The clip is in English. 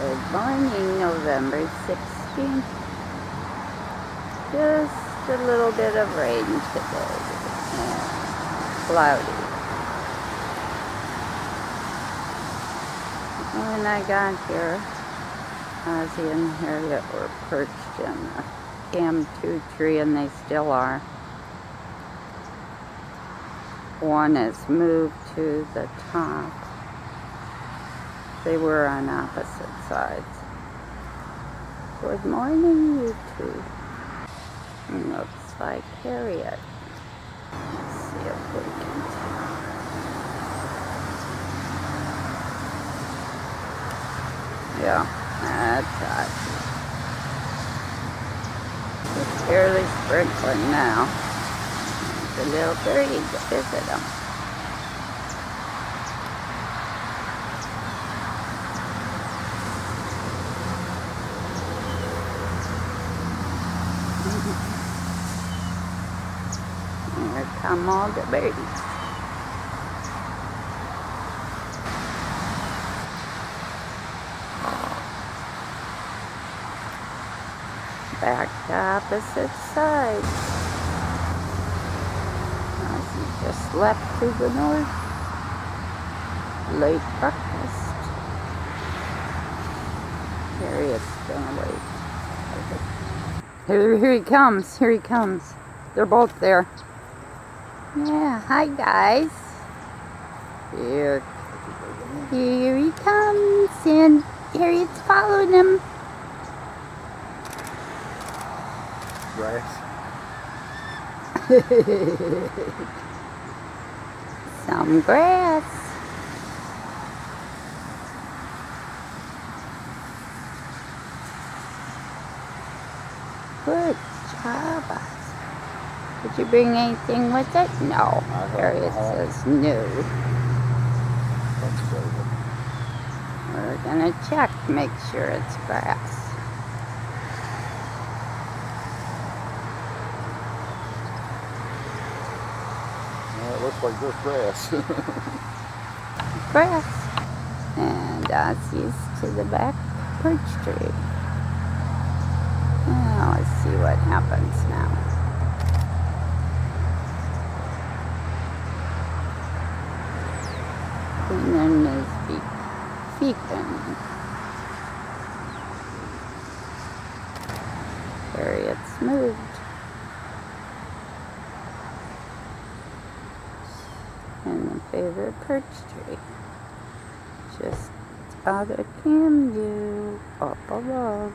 Good morning, November 16th. Just a little bit of rain today. And cloudy. When I got here, Ozzie and Harriet were perched in a cam 2 tree and they still are. One has moved to the top. They were on opposite sides. Good morning, you two. Looks like Harriet. Let's see if we can Yeah, that's hot. It's barely sprinkling now. It's a little birdie to visit them. Here come all the birdies. Back to opposite. Ozzie just left to the north. Late breakfast. Harriet's gonna wait. Here, here he comes. Here he comes. They're both there. Yeah, hi guys. Here, here he comes, and Harriet's following him. Grass. Some grass. Good job. Did you bring anything with it? No. Harriet not. says no. We're gonna check, make sure it's grass. Yeah, it looks like just grass. Grass. And uh, Ozzie's to the back perch tree. See what happens now. And then there's Be- Beacon. Harriet's moved. And the favorite perch tree. Just of cam view up above.